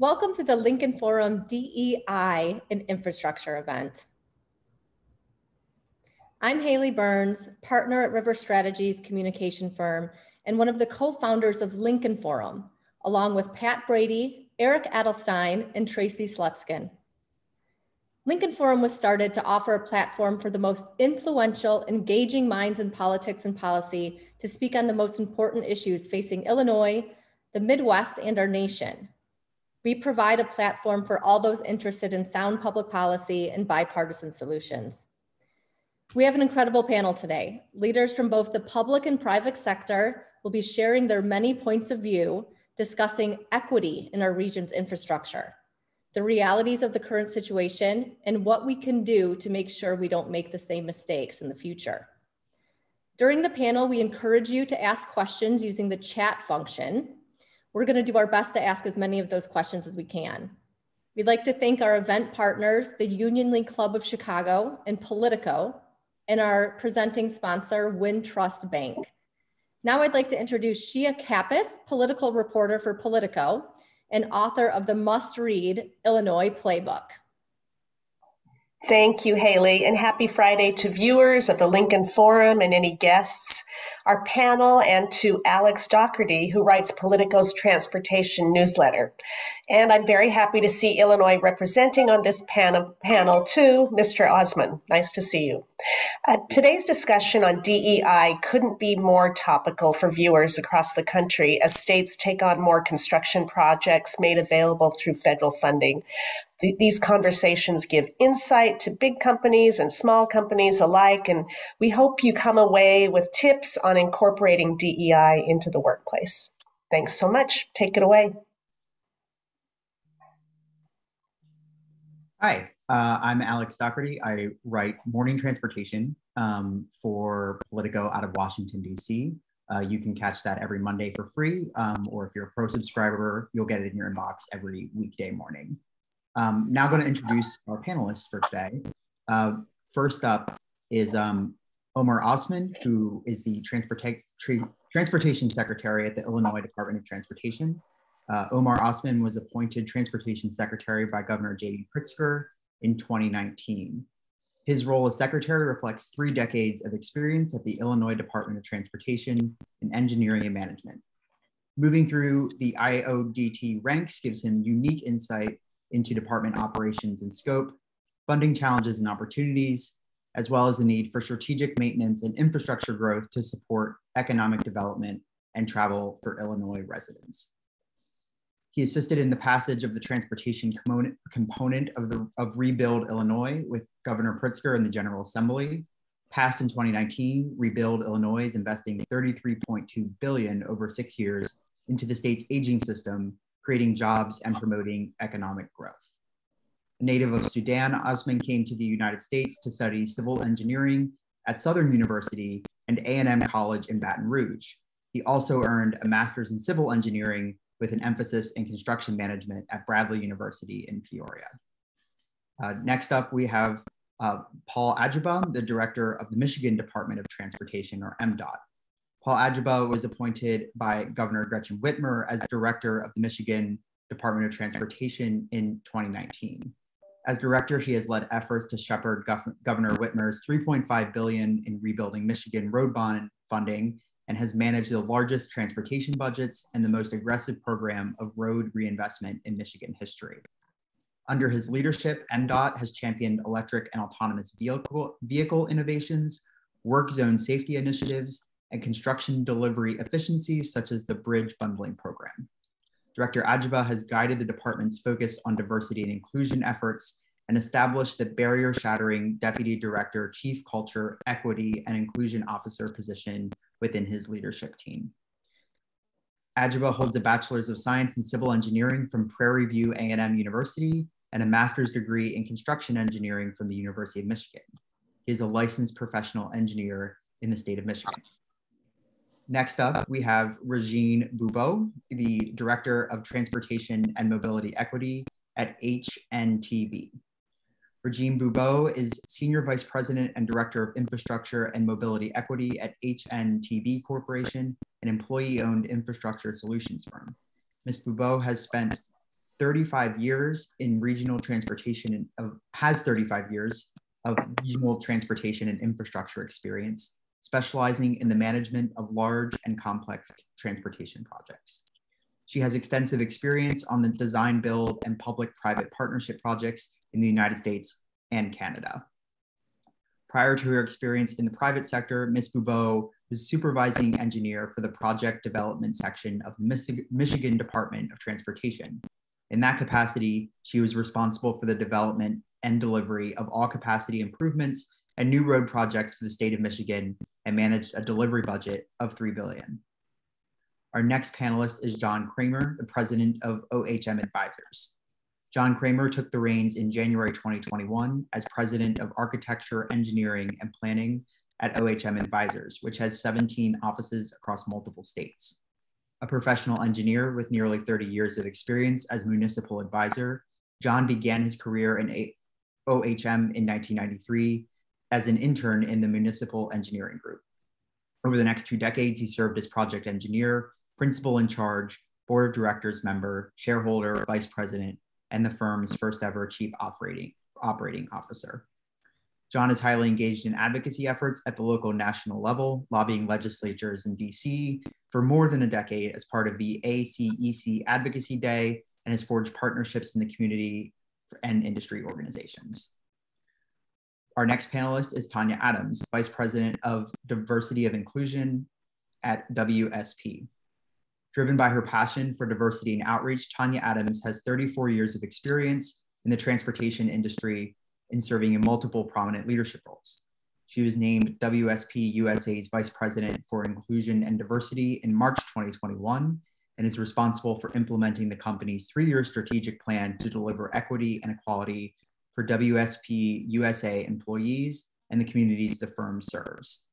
Welcome to the Lincoln Forum DEI and Infrastructure event. I'm Haley Burns, partner at River Strategies communication firm and one of the co-founders of Lincoln Forum, along with Pat Brady, Eric Adelstein, and Tracy Slutskin. Lincoln Forum was started to offer a platform for the most influential, engaging minds in politics and policy to speak on the most important issues facing Illinois, the Midwest, and our nation. We provide a platform for all those interested in sound public policy and bipartisan solutions. We have an incredible panel today. Leaders from both the public and private sector will be sharing their many points of view, discussing equity in our region's infrastructure, the realities of the current situation, and what we can do to make sure we don't make the same mistakes in the future. During the panel, we encourage you to ask questions using the chat function we're gonna do our best to ask as many of those questions as we can. We'd like to thank our event partners, the Union League Club of Chicago and Politico, and our presenting sponsor, Wintrust Bank. Now I'd like to introduce Shia Kapos, political reporter for Politico and author of the must-read Illinois Playbook. Thank you, Haley, and happy Friday to viewers of the Lincoln Forum and any guests, our panel, and to Alex Daugherty, who writes Politico's transportation newsletter. And I'm very happy to see Illinois representing on this panel, panel too, Mr. Osman. Nice to see you. Uh, today's discussion on DEI couldn't be more topical for viewers across the country as states take on more construction projects made available through federal funding th- these conversations give insight to big companies and small companies alike. And we hope you come away with tips on incorporating DEI into the workplace. Thanks so much. Take it away. Hi, uh, I'm Alex Daugherty. I write morning transportation um, for Politico out of Washington, D.C. Uh, you can catch that every Monday for free, um, or if you're a pro subscriber, you'll get it in your inbox every weekday morning. Um, now going to introduce our panelists for today. Uh, first up is um, Omer Osman, who is the Transporta Transportation Secretary at the Illinois Department of Transportation. Uh, Omer Osman was appointed Transportation Secretary by Governor J.B. Pritzker in 2019. His role as secretary reflects three decades of experience at the Illinois Department of Transportation in engineering and management. Moving through the IDOT ranks gives him unique insight into department operations and scope, funding challenges and opportunities, as well as the need for strategic maintenance and infrastructure growth to support economic development and travel for Illinois residents. He assisted in the passage of the transportation component, of, the, of Rebuild Illinois with Governor Pritzker and the General Assembly. Passed in 2019, Rebuild Illinois is investing 33.2 billion over six years into the state's aging system creating jobs and promoting economic growth. A native of Sudan, Osman came to the United States to study civil engineering at Southern University and A&M College in Baton Rouge. He also earned a master's in civil engineering with an emphasis in construction management at Bradley University in Peoria. Uh, next up, we have uh, Paul Ajegba, the director of the Michigan Department of Transportation, or MDOT. Paul Ajegba was appointed by Governor Gretchen Whitmer as director of the Michigan Department of Transportation in 2019. As director, he has led efforts to shepherd Gov Governor Whitmer's 3.5 billion in rebuilding Michigan road bond funding and has managed the largest transportation budgets and the most aggressive program of road reinvestment in Michigan history. Under his leadership, MDOT has championed electric and autonomous vehicle, vehicle innovations, work zone safety initiatives, and construction delivery efficiencies, such as the bridge bundling program. Director Ajegba has guided the department's focus on diversity and inclusion efforts and established the barrier shattering Deputy Director, Chief Culture, Equity, and Inclusion Officer position within his leadership team. Ajegba holds a Bachelor's of Science in Civil Engineering from Prairie View A&M University and a master's degree in construction engineering from the University of Michigan. He is a licensed professional engineer in the state of Michigan. Next up, we have Regine Beauboeuf, the Director of Transportation and Mobility Equity at HNTB. Regine Beauboeuf is Senior Vice President and Director of Infrastructure and Mobility Equity at HNTB Corporation, an employee-owned infrastructure solutions firm. Ms. Beauboeuf has spent 35 years in regional transportation and has 35 years of regional transportation and infrastructure experience, specializing in the management of large and complex transportation projects. She has extensive experience on the design, build, and public-private partnership projects in the United States and Canada. Prior to her experience in the private sector, Ms. Beauboeuf was supervising engineer for the project development section of the Michigan Department of Transportation. In that capacity, she was responsible for the development and delivery of all capacity improvements and new road projects for the state of Michigan and managed a delivery budget of 3 billion. Our next panelist is Jon Kramer, the president of OHM Advisors. Jon Kramer took the reins in January 2021 as president of architecture, engineering, and planning at OHM Advisors, which has 17 offices across multiple states. A professional engineer with nearly 30 years of experience as municipal advisor, Jon began his career in OHM in 1993 as an intern in the municipal engineering group. Over the next two decades, he served as project engineer, principal in charge, board of directors member, shareholder, vice president, and the firm's first ever chief operating, operating officer. John is highly engaged in advocacy efforts at the local national level, lobbying legislatures in DC for more than a decade as part of the ACEC Advocacy Day and has forged partnerships in the community and industry organizations. Our next panelist is Tanya Adams, Vice President of Diversity of Inclusion at WSP. Driven by her passion for diversity and outreach, Tanya Adams has 34 years of experience in the transportation industry in serving in multiple prominent leadership roles. She was named WSP USA's Vice President for Inclusion and Diversity in March 2021 and is responsible for implementing the company's three year strategic plan to deliver equity and equality for WSP USA employees and the communities the firm serves.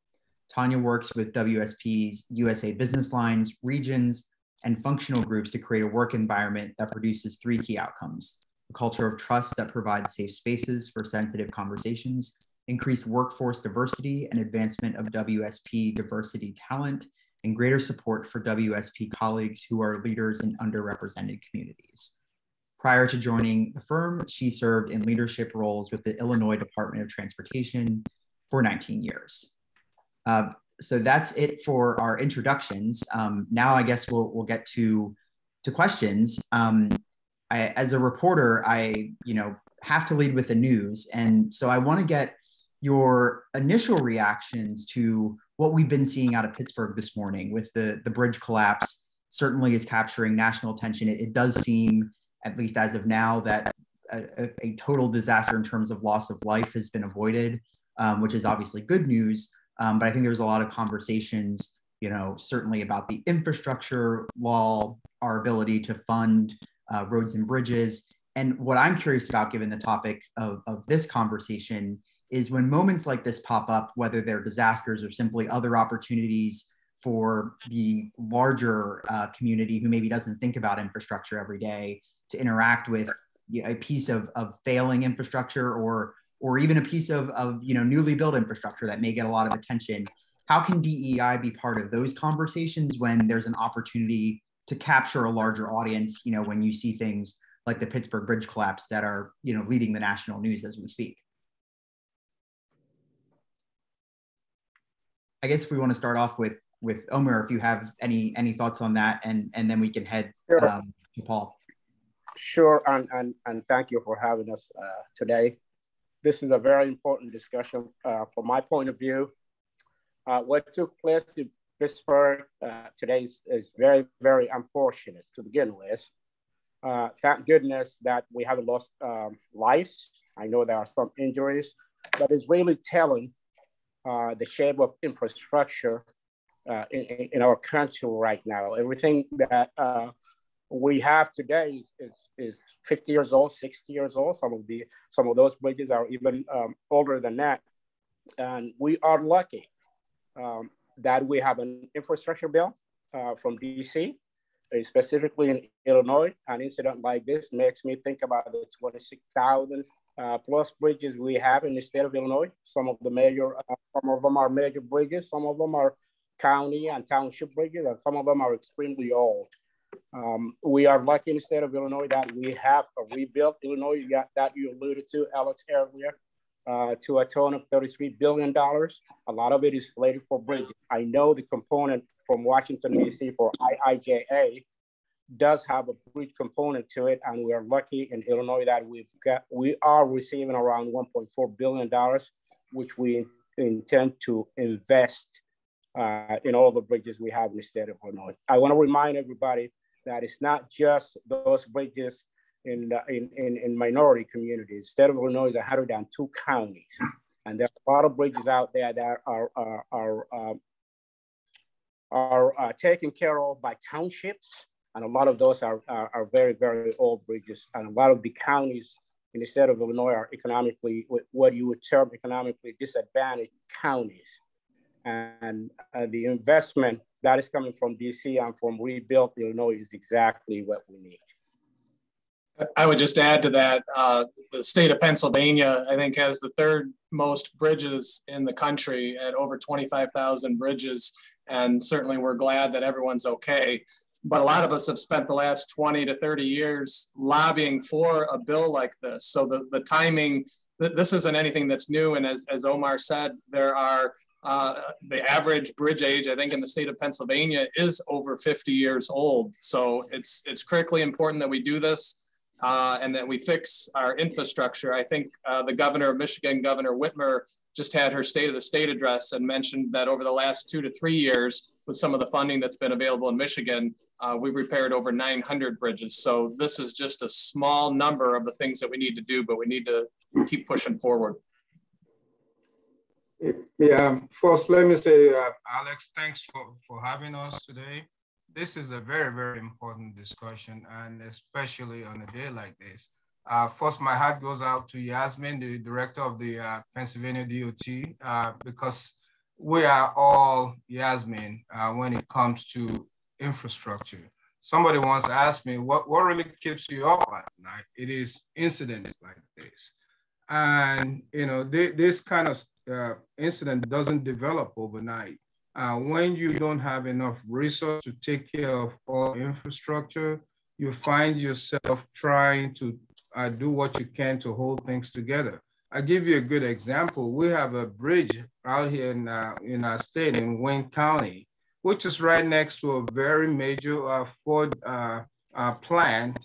Tanya works with WSP's USA business lines, regions, and functional groups to create a work environment that produces three key outcomes a culture of trust that provides safe spaces for sensitive conversations, increased workforce diversity and advancement of WSP diversity talent, and greater support for WSP colleagues who are leaders in underrepresented communities. Prior to joining the firm, she served in leadership roles with the Illinois Department of Transportation for 19 years. Uh, so that's it for our introductions. Um, now I guess we'll, we'll get to, to questions. Um, I, as a reporter, I, you know, have to lead with the news. And so I want to get your initial reactions to what we've been seeing out of Pittsburgh this morning with the, the bridge collapse certainly is capturing national attention. It, it does seem, at least as of now, that a, a, total disaster in terms of loss of life has been avoided, um, which is obviously good news. Um, but I think there was a lot of conversations, you know, certainly about the infrastructure wall, our ability to fund uh, roads and bridges. And what I'm curious about, given the topic of, of this conversation, is when moments like this pop up, whether they're disasters or simply other opportunities for the larger uh, community who maybe doesn't think about infrastructure every day to interact with a piece of, of failing infrastructure or or even a piece of, of you know newly built infrastructure that may get a lot of attention. How can dei be part of those conversations when there's an opportunity to capture a larger audience you know when you see things like the pittsburgh bridge collapse that are you know leading the national news as we speak? I guess if we want to start off with with omer if you have any any thoughts on that and and then we can head sure. um, to paul sure and, and and thank you for having us uh, today this is a very important discussion uh, from my point of view. Uh, what took place in Pittsburgh uh, today is, is, very, very unfortunate to begin with. Uh, thank goodness that we haven't lost um, lives. I know there are some injuries, but it's really telling uh, the shape of infrastructure in, in, our country right now. Everything that we have today is, is, is 50 years old, 60 years old. Some of the some of those bridges are even um, older than that. And we are lucky um, that we have an infrastructure bill uh, from DC, uh, specifically in Illinois. An incident like this makes me think about the 26,000 uh, plus bridges we have in the state of Illinois. Some of the major, uh, some of them are major bridges, some of them are county and township bridges, and some of them are extremely old. Um, we are lucky in the state of Illinois that we have a Rebuild Illinois that you alluded to, Alex, earlier, uh, to a total of $33 billion. A lot of it is slated for bridges. I know the component from Washington, D.C. for IIJA does have a bridge component to it, and we are lucky in Illinois that we've got we are receiving around 1.4 billion dollars, which we intend to invest uh, in all the bridges we have in the state of Illinois. I want to remind everybody that it's not just those bridges in, in, in, in minority communities. State of Illinois is 102 counties, and there are a lot of bridges out there that are, are, are, um, are uh, taken care of by townships, and a lot of those are, are, are, very, very old bridges, and a lot of the counties in the state of Illinois are economically, what you would term economically disadvantaged counties. And uh, the investment that is coming from DC and from Rebuild Illinois is exactly what we need. I would just add to that, uh, the state of Pennsylvania, I think, has the third most bridges in the country at over 25,000 bridges. And certainly we're glad that everyone's okay. But a lot of us have spent the last 20 to 30 years lobbying for a bill like this. So the, the timing, this isn't anything that's new. And as, as Omer said, there are uh, the average bridge age, I think, in the state of Pennsylvania is over 50 years old. So it's it's critically important that we do this uh, and that we fix our infrastructure. I think uh, the governor of Michigan, Governor Whitmer, just had her State of the State address and mentioned that over the last two to three years, with some of the funding that's been available in Michigan, uh, we've repaired over 900 bridges. So this is just a small number of the things that we need to do, but we need to keep pushing forward. Yeah, first, let me say, uh, Alex, thanks for, for having us today. This is a very, very important discussion, and especially on a day like this. Uh, first, my heart goes out to Yassmin, the director of the uh, Pennsylvania DOT, uh, because we are all Yassmin uh, when it comes to infrastructure. Somebody once asked me, what, what really keeps you up at night? It is incidents like this. And, you know, th this kind of uh, incident doesn't develop overnight. Uh, when you don't have enough resource to take care of all infrastructure, you find yourself trying to uh, do what you can to hold things together. I'll give you a good example. We have a bridge out here in, uh, in our state in Wayne County, which is right next to a very major uh, Ford uh, uh, plant,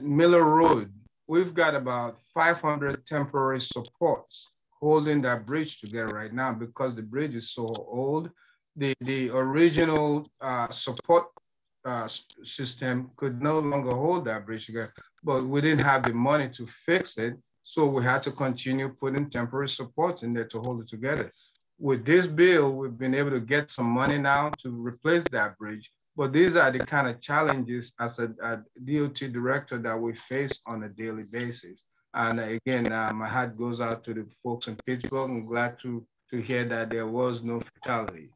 Miller Road. We've got about 500 temporary supports holding that bridge together right now because the bridge is so old. The, the original uh, support uh, system could no longer hold that bridge together, but we didn't have the money to fix it. So we had to continue putting temporary supports in there to hold it together. With this bill, we've been able to get some money now to replace that bridge. But these are the kind of challenges as a, a DOT director that we face on a daily basis. And again, uh, my heart goes out to the folks in Pittsburgh. I'm glad to, to hear that there was no fatality.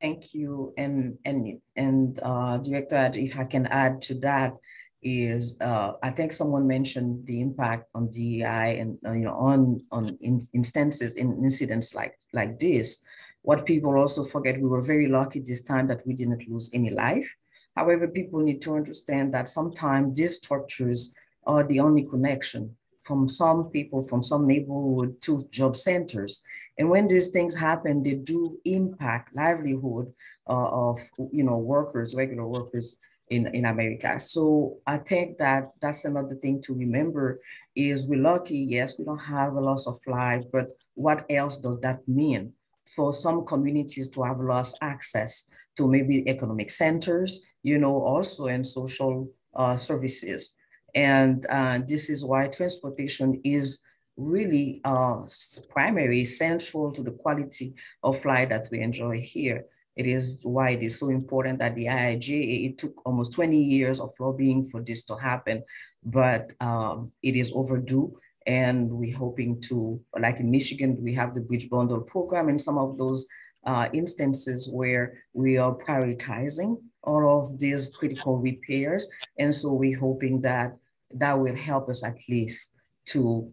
Thank you. And, and, and uh, Director, if I can add to that, is uh, I think someone mentioned the impact on DEI and uh, you know on on in instances in incidents like like this. What people also forget, we were very lucky this time that we didn't lose any life. However, people need to understand that sometimes these structures are the only connection from some people from some neighborhood to job centers. And when these things happen, they do impact livelihood uh, of you know workers, regular workers in, in America. So I think that that's another thing to remember is we're lucky, yes, we don't have a loss of life, but what else does that mean? For some communities to have lost access to maybe economic centers, you know, also and social uh, services. And uh, this is why transportation is really uh, primary, central to the quality of life that we enjoy here. It is why it is so important that the IIJA, it took almost 20 years of lobbying for this to happen, but um, it is overdue. And we're hoping to, like in Michigan, we have the Bridge Bundle program and some of those uh, instances where we are prioritizing all of these critical repairs. And so we're hoping that that will help us at least to,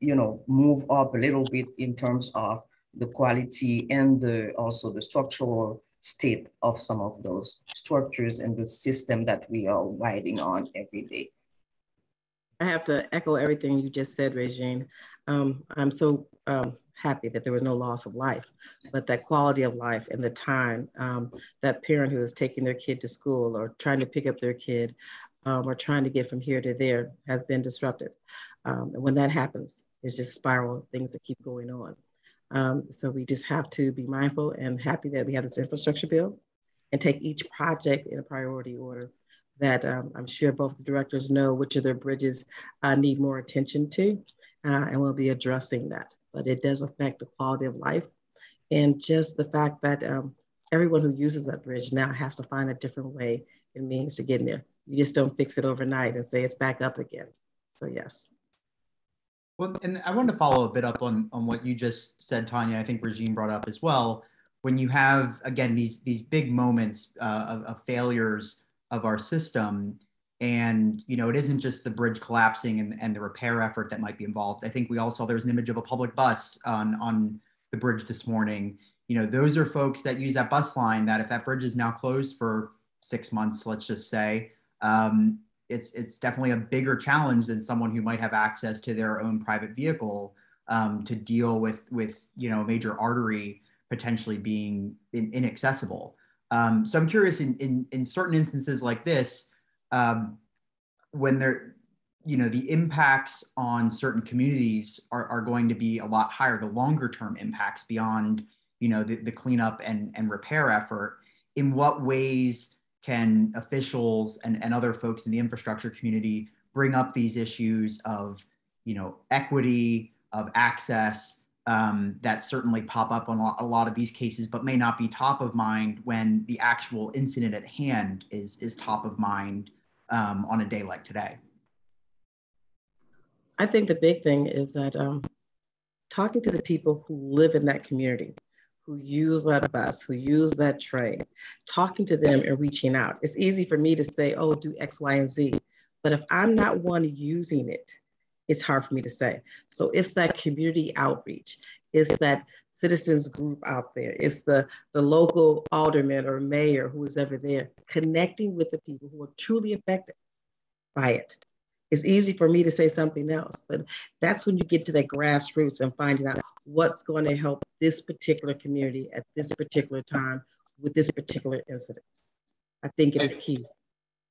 you know, move up a little bit in terms of the quality and the also the structural state of some of those structures and the system that we are riding on every day. I have to echo everything you just said, Regine. Um, I'm so um, happy that there was no loss of life, but that quality of life and the time um, that parent who is taking their kid to school or trying to pick up their kid um, or trying to get from here to there has been disrupted. Um, and when that happens, it's just spiral things that keep going on. Um, so we just have to be mindful and happy that we have this infrastructure bill and take each project in a priority order that um, I'm sure both the directors know which of their bridges uh, need more attention to, uh, and we'll be addressing that. But it does affect the quality of life and just the fact that um, everyone who uses that bridge now has to find a different way and means to get in there. You just don't fix it overnight and say it's back up again. So yes. Well, and I wanted to follow a bit up on, on what you just said, Tanya. I think Regine brought up as well. When you have, again, these, these big moments uh, of, of failures of our system, and you know, it isn't just the bridge collapsing and, and the repair effort that might be involved. I think we all saw there was an image of a public bus on, on the bridge this morning. You know, those are folks that use that bus line that if that bridge is now closed for six months, let's just say, um, it's it's definitely a bigger challenge than someone who might have access to their own private vehicle um, to deal with with you know a major artery potentially being in, inaccessible. Um, so I'm curious in, in in certain instances like this, um, when there you know the impacts on certain communities are, are going to be a lot higher the longer term impacts beyond you know the, the cleanup and and repair effort. In what ways can officials and, and other folks in the infrastructure community bring up these issues of you know equity of access um, that certainly pop up on a lot of these cases but may not be top of mind when the actual incident at hand is is top of mind um, on a day like today i think the big thing is that um, talking to the people who live in that community who use that bus, who use that train, talking to them and reaching out. It's easy for me to say, oh, do X, Y, and Z. But if I'm not one using it, it's hard for me to say. So it's that community outreach. It's that citizens group out there. It's the, the local alderman or mayor who is ever there, connecting with the people who are truly affected by it. It's easy for me to say something else, but that's when you get to that grassroots and finding out what's going to help this particular community at this particular time with this particular incident. I think it is key.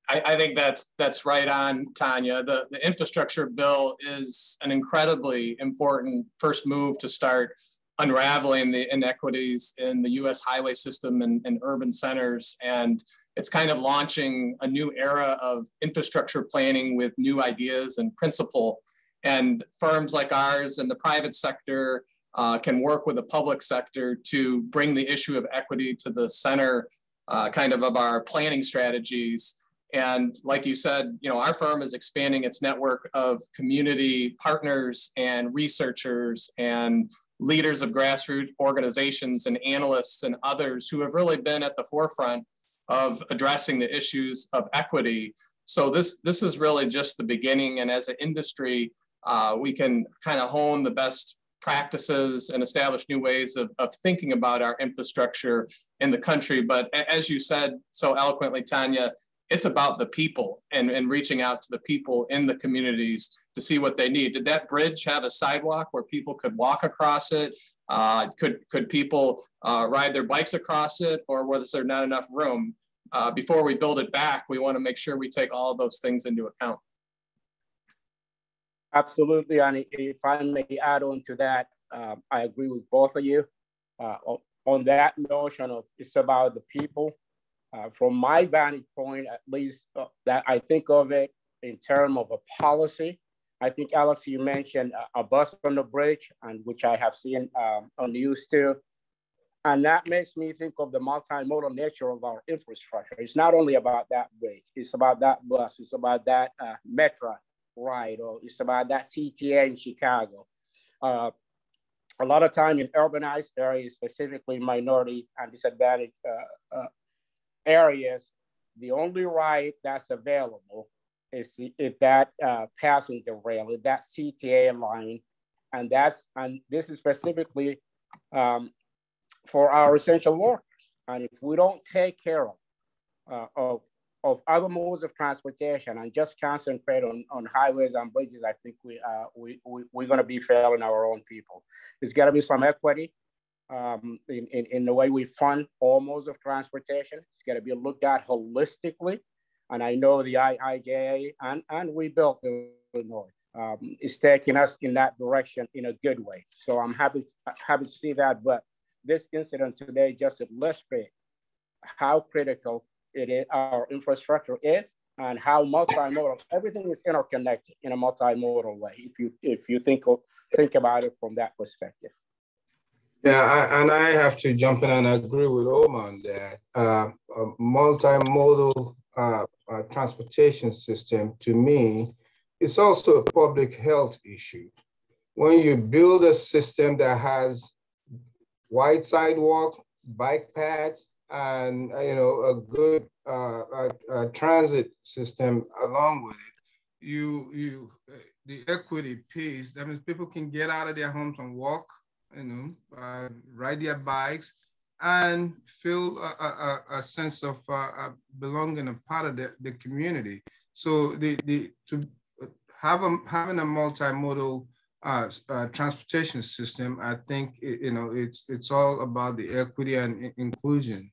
I, I, think that's that's right on, Tanya. The, the infrastructure bill is an incredibly important first move to start unraveling the inequities in the US highway system and, and urban centers. And it's kind of launching a new era of infrastructure planning with new ideas and principle. And firms like ours and the private sector uh, can work with the public sector to bring the issue of equity to the center uh, kind of of our planning strategies. And like you said, you know, our firm is expanding its network of community partners and researchers and leaders of grassroots organizations and analysts and others who have really been at the forefront of addressing the issues of equity. So this, this is really just the beginning. And as an industry, uh, we can kind of hone the best practices and establish new ways of, of thinking about our infrastructure in the country. But as you said so eloquently, Tanya, it's about the people and, and reaching out to the people in the communities to see what they need. Did that bridge have a sidewalk where people could walk across it? Uh, could, could people uh, ride their bikes across it or was there not enough room? Uh, before we build it back, we wanna make sure we take all those things into account. Absolutely, and if I may add on to that, um, I agree with both of you. Uh, on that notion of it's about the people, uh, from my vantage point, at least uh, that I think of it in terms of a policy. I think Alex, you mentioned a, a bus on the bridge, and which I have seen um, on news too. And that makes me think of the multimodal nature of our infrastructure. It's not only about that bridge, it's about that bus, it's about that uh, metro ride, or it's about that CTA in Chicago. Uh, a lot of time in urbanized areas, specifically minority and disadvantaged uh, uh, areas, the only ride that's available is if that uh, passenger rail, if that CTA line, and that's and this is specifically um, for our essential workers. And if we don't take care of, uh, of, of other modes of transportation and just concentrate on, on highways and bridges, I think we, uh, we, we, we're going to be failing our own people. There's got to be some equity um, in, in, in the way we fund all modes of transportation. It's got to be looked at holistically. And I know the IIJA and, and Rebuild Illinois um, is taking us in that direction in a good way. So I'm happy, happy to see that. But this incident today just illustrates how critical it is, our infrastructure is and how multimodal, everything is interconnected in a multimodal way, if you, if you think, think about it from that perspective. Yeah, I, and I have to jump in and agree with Oman that uh, a multimodal uh, uh, transportation system to me it's also a public health issue. When you build a system that has wide sidewalk, bike paths, and you know a good uh, transit system along with it, you you the equity piece. That means people can get out of their homes and walk, you know, uh, ride their bikes, and feel a, a, a sense of uh, belonging, and part of the, the community. So the the to have a, having a multimodal uh, uh, transportation system, I think you know it's it's all about the equity and inclusion.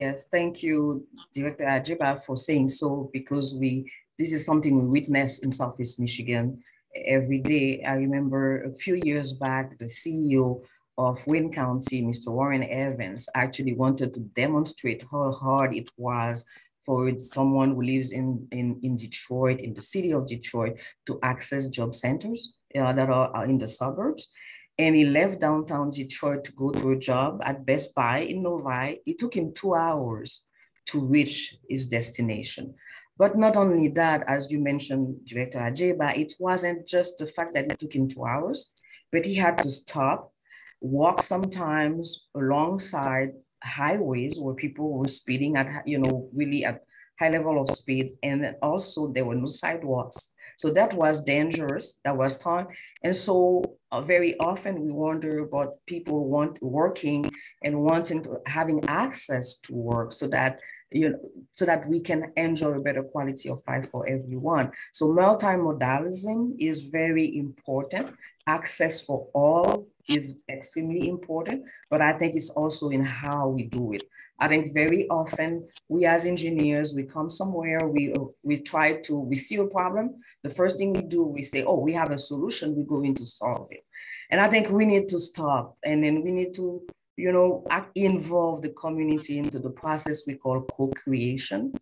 Yes, thank you, Director Ajegba, for saying so because we this is something we witness in Southeast Michigan every day. I remember a few years back, the CEO of Wayne County, Mr. Warren Evans, actually wanted to demonstrate how hard it was for someone who lives in, in, in Detroit, in the city of Detroit, to access job centers uh, that are, are in the suburbs. And he left downtown Detroit to go to a job at Best Buy in Novi. It took him two hours to reach his destination. But not only that, as you mentioned, Director Ajegba, it wasn't just the fact that it took him two hours, but he had to stop, walk sometimes alongside highways where people were speeding at, you know, really at high level of speed. And also there were no sidewalks. So that was dangerous, that was time. And so uh, very often we wonder about people want working and wanting to having access to work so that you know, so that we can enjoy a better quality of life for everyone. So multimodalism is very important. Access for all is extremely important, but I think it's also in how we do it. I think very often we as engineers, we come somewhere, we, we try to, we see a problem. The first thing we do, we say, oh, we have a solution, we're going to solve it. And I think we need to stop and then we need to, you know, involve the community into the process we call co-creation.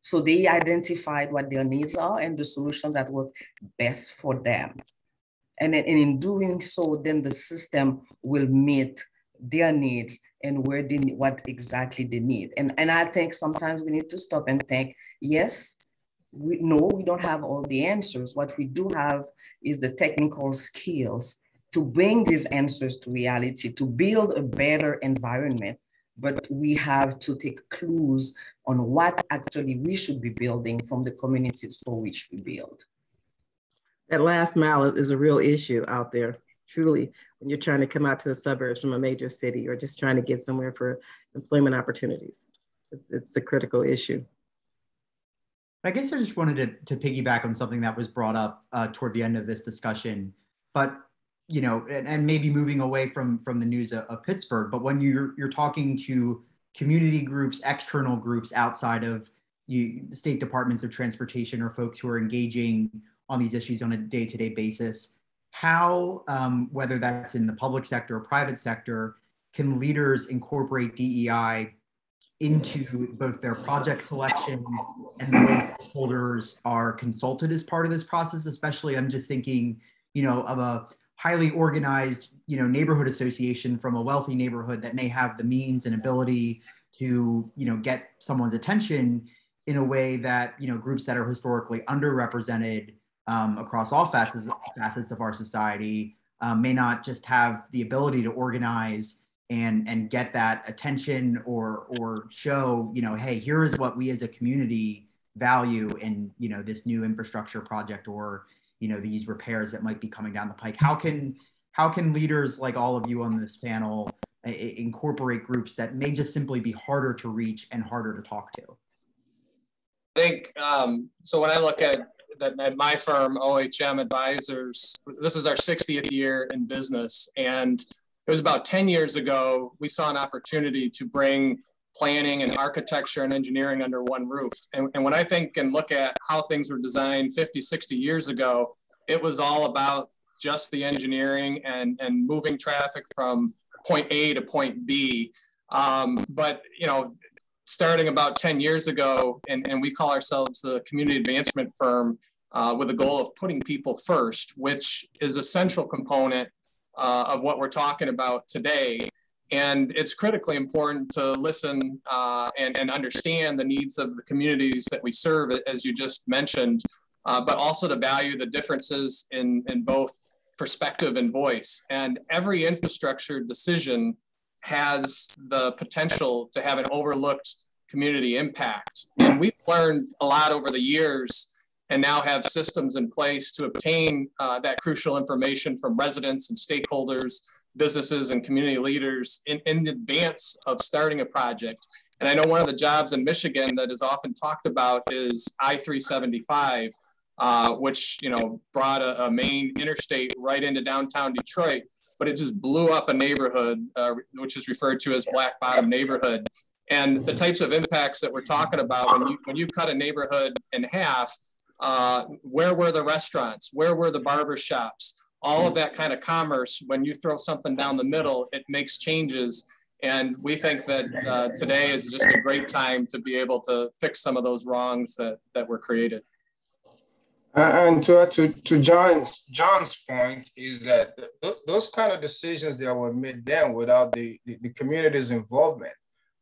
So they identified what their needs are and the solution that work best for them. And, and in doing so, then the system will meet their needs and where they what exactly they need. And, and I think sometimes we need to stop and think, yes, we know we don't have all the answers. What we do have is the technical skills to bring these answers to reality, to build a better environment. But we have to take clues on what actually we should be building from the communities for which we build that last mile is, is a real issue out there truly when you're trying to come out to the suburbs from a major city or just trying to get somewhere for employment opportunities. It's, it's a critical issue. I guess I just wanted to, to piggyback on something that was brought up uh, toward the end of this discussion, but you know, and, and maybe moving away from from the news of, of, Pittsburgh, but when you're you're talking to community groups, external groups outside of you, state departments of transportation or folks who are engaging on these issues on a day-to-day basis how um, whether that's in the public sector or private sector can leaders incorporate dei into both their project selection and the way holders are consulted as part of this process? Especially i'm just thinking you know of a highly organized you know neighborhood association from a wealthy neighborhood that may have the means and ability to you know get someone's attention in a way that you know groups that are historically underrepresented um, across all facets, facets of our society um, may not just have the ability to organize and and get that attention or or show you know hey here is what we as a community value in you know this new infrastructure project or you know these repairs that might be coming down the pike how can how can leaders like all of you on this panel incorporate groups that may just simply be harder to reach and harder to talk to? I think um, so. When I look at that at my firm, OHM Advisors, this is our 60th year in business, and it was about 10 years ago we saw an opportunity to bring planning and architecture and engineering under one roof. And, and when I think and look at how things were designed 50, 60 years ago, it was all about just the engineering and, and moving traffic from point A to point B. Um, but, you know, starting about 10 years ago, and, and we call ourselves the community advancement firm uh, with the goal of putting people first, which is a central component uh, of what we're talking about today. And it's critically important to listen uh, and, and understand the needs of the communities that we serve, as you just mentioned, uh, but also to value the differences in, in both perspective and voice. And every infrastructure decision has the potential to have an overlooked community impact. And we've learned a lot over the years and now have systems in place to obtain uh, that crucial information from residents and stakeholders, businesses and community leaders in, in advance of starting a project. And I know one of the jobs in Michigan that is often talked about is I-375, uh, which you know brought a, a, main interstate right into downtown Detroit, but it just blew up a neighborhood, uh, which is referred to as Black Bottom neighborhood. And the types of impacts that we're talking about when you when you cut a neighborhood in half, uh, where were the restaurants? Where were the barber shops? All of that kind of commerce. When you throw something down the middle, it makes changes. And we think that uh, today is just a great time to be able to fix some of those wrongs that that were created. And to, to, to Jon's, Jon's point is that th those kind of decisions that were made then without the, the, the community's involvement,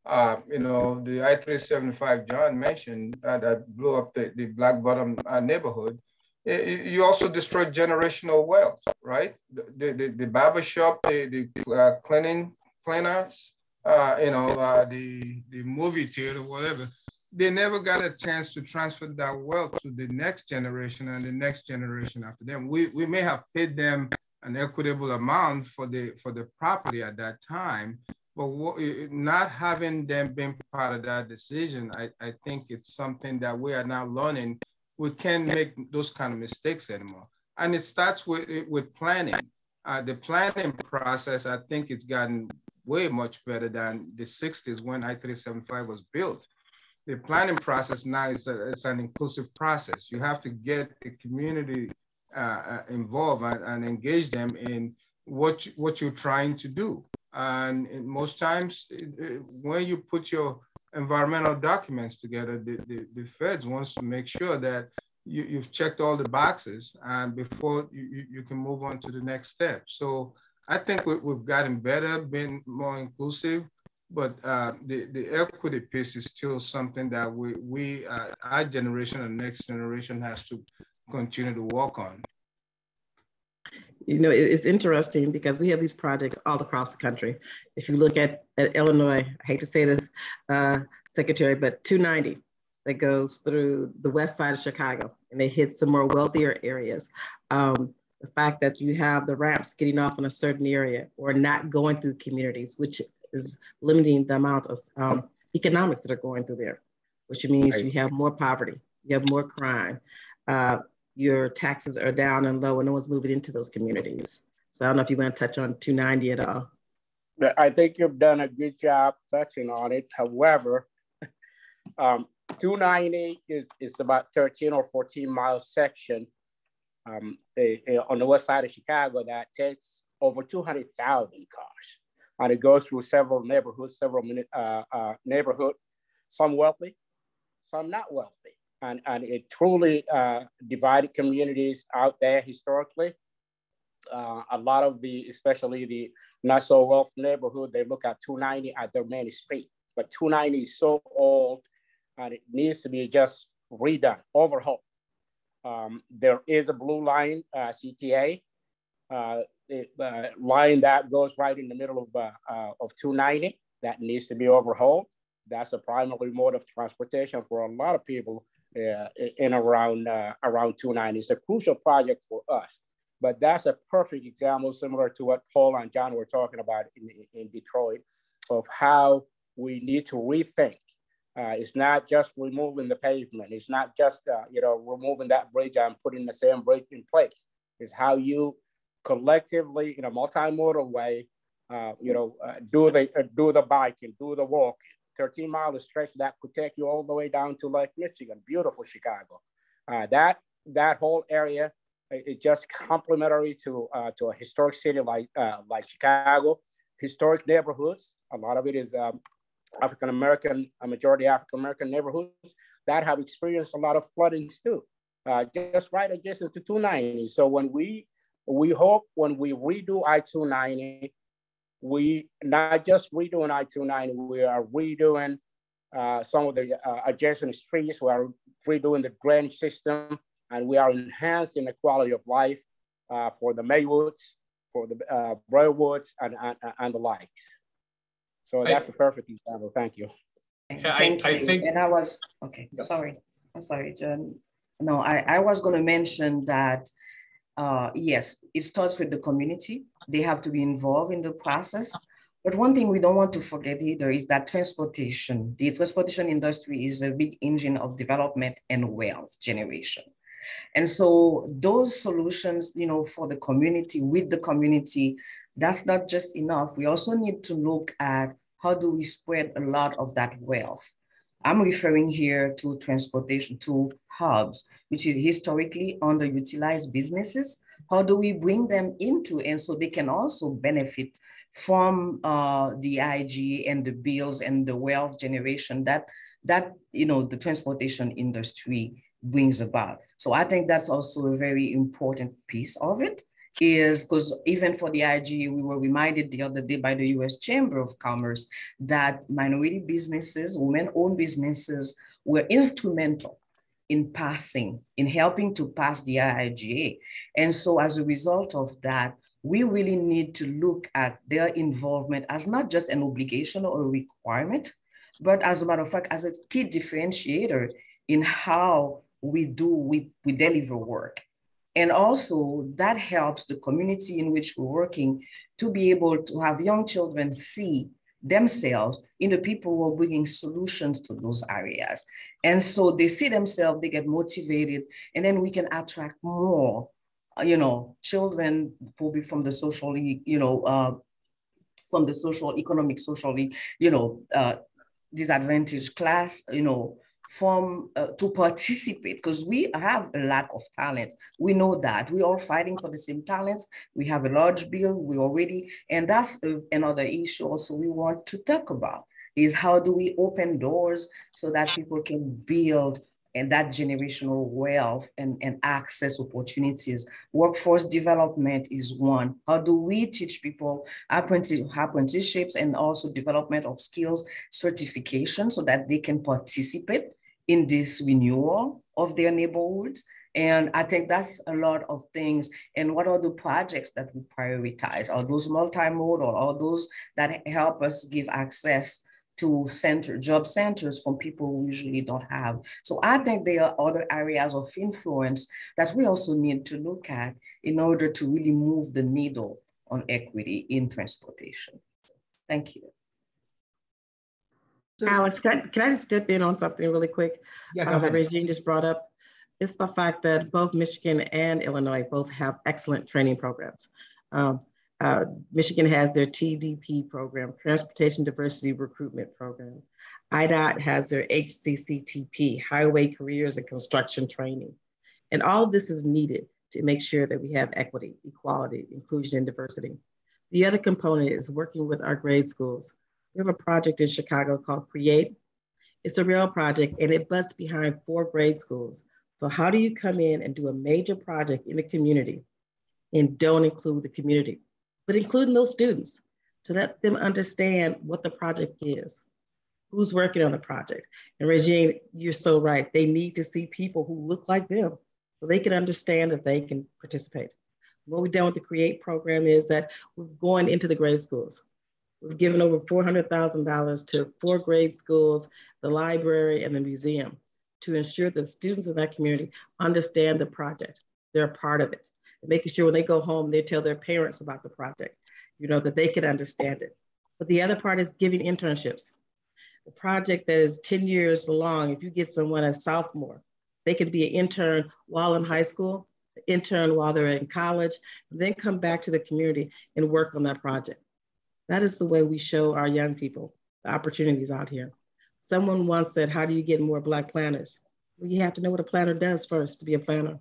uh, you know, the I-375 Jon mentioned uh, that blew up the, the Black Bottom uh, neighborhood, you also destroy generational wealth, right? The, the, the barber shop, the, the uh, cleaning cleaners, uh, you know, uh, the, the movie theater, whatever they never got a chance to transfer that wealth to the next generation and the next generation after them. We, we may have paid them an equitable amount for the for the property at that time, but what, not having them been part of that decision, I, I think it's something that we are now learning. We can't make those kind of mistakes anymore. And it starts with, with planning. Uh, the planning process, I think it's gotten way much better than the 60s when I-375 was built the planning process now is a, it's an inclusive process. You have to get the community uh, uh involved and, and, engage them in what what you're trying to do. And most times, when you put your environmental documents together, the, the, the feds wants to make sure that you, you've checked all the boxes and before you, you can move on to the next step. So I think we, have gotten better, been more inclusive but uh, the, the equity piece is still something that we, we uh, our generation and next generation has to continue to work on. You know, it's interesting because we have these projects all across the country. If you look at, at Illinois, I hate to say this, uh, Secretary, but 290 that goes through the west side of Chicago and it hits some more wealthier areas. Um, the fact that you have the ramps getting off in a certain area or not going through communities, which is limiting the amount of um, economics that are going through there, which means right. you have more poverty, you have more crime, uh, your taxes are down and low, and no one's moving into those communities. So I don't know if you want to touch on 290 at all. I think you've done a good job touching on it. However, um, 290 is, is about 13 or 14 mile section um, a, a, on the west side of Chicago that takes over 200,000 cars and it goes through several neighborhoods, several uh, uh, neighborhoods, some wealthy, some not wealthy. And, and it truly uh, divided communities out there historically. Uh, a lot of the, especially the not so wealthy neighborhood, they look at 290 at their main street. But 290 is so old and it needs to be just redone, overhauled. Um, there is a blue line uh, CTA uh, uh, line that goes right in the middle of, uh, of 290 that needs to be overhauled. That's a primary mode of transportation for a lot of people uh, in around, uh, around 290. It's a crucial project for us. But that's a perfect example, similar to what Paul and Jon were talking about in, in Detroit, of how we need to rethink. Uh, it's not just removing the pavement. It's not just uh, you know removing that bridge and putting the same bridge in place. It's how you collectively, in a multimodal way, uh, you know, uh, do the do the biking, do the walk. 13 mile stretch that could take you all the way down to Lake Michigan, beautiful Chicago. Uh, that that whole area is just complementary to uh, to a historic city like uh, like Chicago. Historic neighborhoods, a lot of it is um, African American, a majority African American neighborhoods that have experienced a lot of floodings too, uh, just right adjacent to 290. So when we we hope when we redo I-290, we not just redoing I-290, we are redoing uh, some of the uh, adjacent streets. We are redoing the drainage system, and we are enhancing the quality of life uh, for the Maywoods, for the uh, Briarwoods, and, and, and the likes. So that's I, a perfect example. Thank you. Yeah, Thank I, you. I think. And I was okay. Sorry, I'm sorry, Jon. No, I, I was going to mention that. Uh, yes, it starts with the community. They have to be involved in the process. But one thing we don't want to forget either is that transportation, the transportation industry is a big engine of development and wealth generation. And so those solutions, you know, for the community, with the community, that's not just enough. We also need to look at how do we spread a lot of that wealth. I'm referring here to transportation, to hubs, which is historically underutilized businesses. How do we bring them into, and so they can also benefit from uh, the IG and the bills and the wealth generation that that you know the transportation industry brings about. So I think that's also a very important piece of it is because even for the IG, we were reminded the other day by the US Chamber of Commerce that minority businesses, women-owned businesses were instrumental in passing, in helping to pass the IIJA. And so as a result of that, we really need to look at their involvement as not just an obligation or a requirement, but as a matter of fact, as a key differentiator in how we do, we, we deliver work. And also that helps the community in which we're working to be able to have young children see themselves in the people who are bringing solutions to those areas. And so they see themselves, they get motivated, and then we can attract more, uh, you know, children from the socially, you know, uh, from the social, economic, socially, you know, uh, disadvantaged class, you know, from uh, to participate because we have a lack of talent. We know that we're all fighting for the same talents. We have a large bill. We already, and that's another issue also we want to talk about is how do we open doors so that people can build and that generational wealth and, and access opportunities. Workforce development is one. How do we teach people apprenticeships and also development of skills certification so that they can participate in this renewal of their neighborhoods. And I think that's a lot of things. And what are the projects that we prioritize? Are those multimodal? Are those that help us give access to center job centers from people who usually don't have? So I think there are other areas of influence that we also need to look at in order to really move the needle on equity in transportation. Thank you. Alex, can, can I just step in on something really quick yeah, uh, that Regine just brought up? It's the fact that both Michigan and Illinois both have excellent training programs. Um, uh, Michigan has their TDP program, Transportation Diversity Recruitment Program. IDOT has their HCCTP, Highway Careers and Construction Training. And all of this is needed to make sure that we have equity, equality, inclusion, and diversity. The other component is working with our grade schools we have a project in Chicago called Create. It's a real project and it butts behind four grade schools. So how do you come in and do a major project in the community and don't include the community, but including those students to let them understand what the project is, who's working on the project. And Regine, you're so right. They need to see people who look like them so they can understand that they can participate. What we've done with the CREATE program is that we've gone into the grade schools. We've given over $400,000 to four grade schools, the library, and the museum to ensure that students in that community understand the project. They're a part of it. making sure when they go home, they tell their parents about the project, you know, that they can understand it. But the other part is giving internships. A project that is 10 years long, if you get someone a sophomore, they can be an intern while in high school, intern while they're in college, then come back to the community and work on that project. That is the way we show our young people the opportunities out here. Someone once said, how do you get more Black planners? Well, you have to know what a planner does first to be a planner.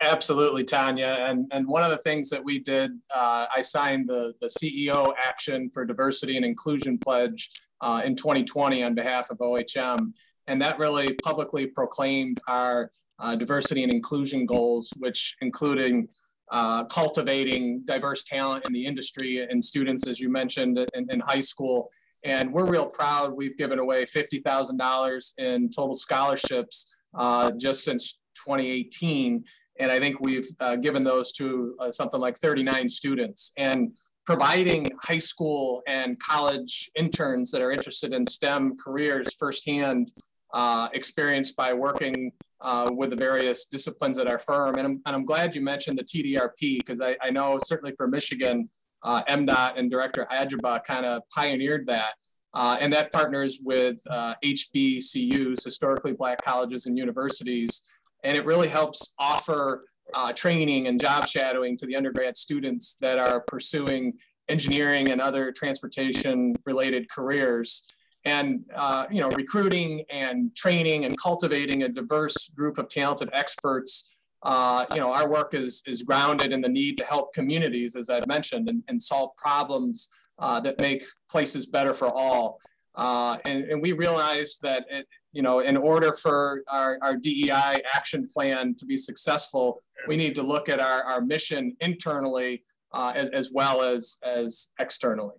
Absolutely, Tanya. And, and one of the things that we did, uh, I signed the, the CEO Action for Diversity and Inclusion Pledge uh, in 2020 on behalf of OHM. And that really publicly proclaimed our uh, diversity and inclusion goals, which including uh, cultivating diverse talent in the industry and students, as you mentioned, in, in high school. And we're real proud. We've given away $50,000 in total scholarships uh, just since 2018. And I think we've uh, given those to uh, something like 39 students. And providing high school and college interns that are interested in STEM careers firsthand uh, experience by working uh, with the various disciplines at our firm. And I'm, and I'm glad you mentioned the TDRP because I, I, know certainly for Michigan, uh, MDOT and Director Ajegba kind of pioneered that. Uh, and that partners with HBCUs, uh, historically Black colleges and universities. And it really helps offer uh, training and job shadowing to the undergrad students that are pursuing engineering and other transportation related careers and uh, you know recruiting and training and cultivating a diverse group of talented experts. Uh, you know our work is is grounded in the need to help communities as i've mentioned and, and solve problems uh, that make places better for all. Uh, and, and we realized that it, you know in order for our, our dei action plan to be successful we need to look at our, our mission internally uh, as, as well as as externally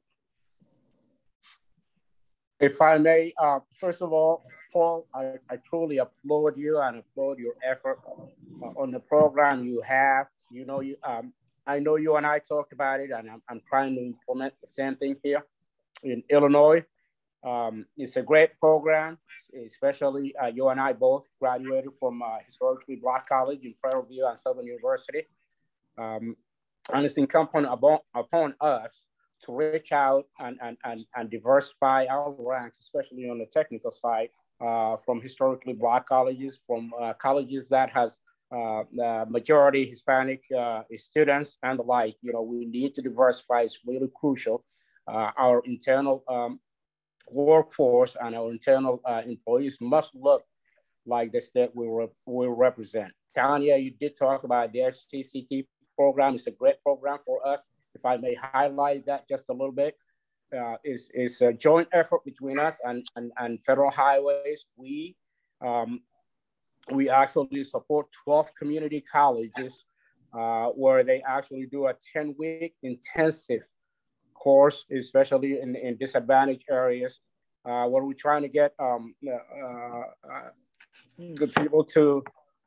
if I may, uh, first of all, Paul, I, I truly applaud you and applaud your effort uh, on the program you have. You know, you um, I know you and I talked about it, and I'm, I'm trying to implement the same thing here in Illinois. Um, it's a great program, especially uh, you and I both graduated from uh, historically Black College in Prairie View and Southern University. Um, and it's incumbent upon, upon us to reach out and, and, and, and diversify our ranks, especially on the technical side, uh, from historically Black colleges, from uh, colleges that has uh, the majority Hispanic uh, students and the like. You know, we need to diversify. It's really crucial. Uh, our internal um, workforce and our internal uh, employees must look like the state we, re we represent. Tanya, you did talk about the HCCT program. It's a great program for us if I may highlight that just a little bit, uh, is, is a joint effort between us and, and, and federal highways. We, um, we actually support 12 community colleges uh, where they actually do a 10 week intensive course, especially in, in disadvantaged areas, uh, where we're trying to get um, uh, uh, the people to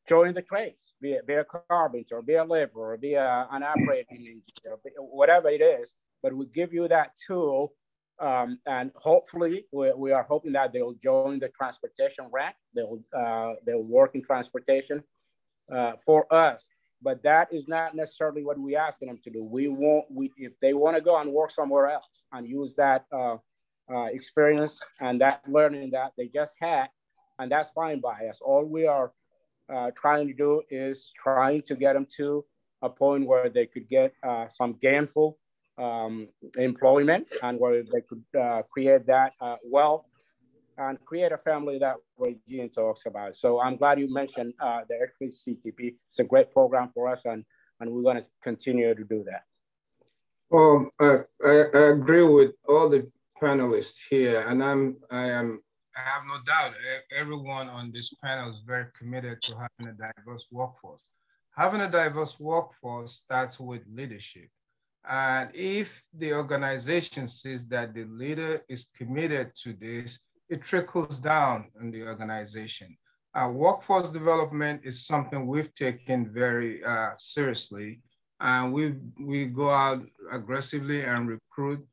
join the trades, be it be a carpenter, be a laborer, or be a, an operating engineer, whatever it is. But we give you that tool, um, and hopefully we, we, are hoping that they'll join the transportation rank. They'll uh, they'll work in transportation uh, for us. But that is not necessarily what we're asking them to do. We want we if they want to go and work somewhere else and use that uh, uh, experience and that learning that they just had, and that's fine by us. All we are uh, trying to do is trying to get them to a point where they could get uh, some gainful um, employment and where they could uh, create that uh, wealth and create a family that Regine talks about. So I'm glad you mentioned uh, the HCCTP. It's a great program for us and, and we're gonna continue to do that. Well, I, I agree with all the panelists here and I'm, I am I have no doubt everyone on this panel is very committed to having a diverse workforce. Having a diverse workforce starts with leadership. And if the organization sees that the leader is committed to this, it trickles down in the organization. Uh, workforce development is something we've taken very uh, seriously. And we we go out aggressively and recruit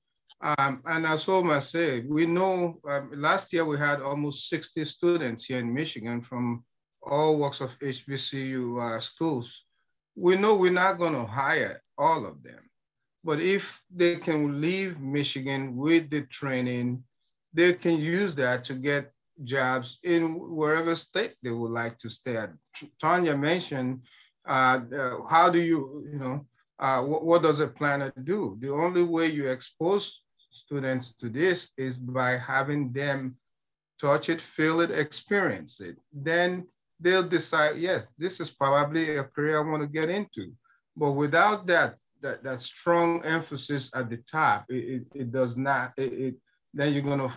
um, and as Omer said, we know um, last year we had almost 60 students here in Michigan from all walks of HBCU uh, schools. we know we're not going to hire all of them. But if they can leave Michigan with the training, they can use that to get jobs in wherever state they would like to stay at. Tanya mentioned, uh, uh, how do you, you know, uh, what, what does a planner do? The only way you expose students to this is by having them touch it, feel it, experience it. Then they'll decide, yes, this is probably a career I want to get into. But without that, that, that strong emphasis at the top, it, it, it does not, it, it, then you're going to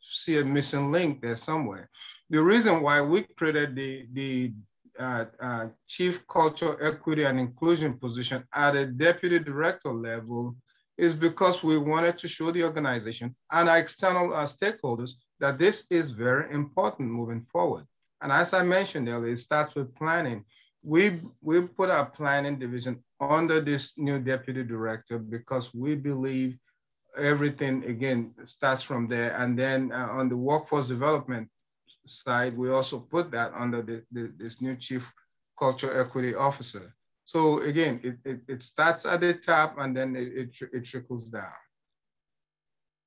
see a missing link there somewhere. The reason why we created the, the uh, uh, Chief Culture Equity and Inclusion position at a deputy director level is because we wanted to show the organization and our external uh, stakeholders that this is very important moving forward. And as I mentioned earlier, it starts with planning. We, we put our planning division under this new deputy director because we believe everything, again, starts from there. And then uh, on the workforce development side, we also put that under the, the, this new chief culture equity officer. So again, it, it, it starts at the top and then it, it, it trickles down.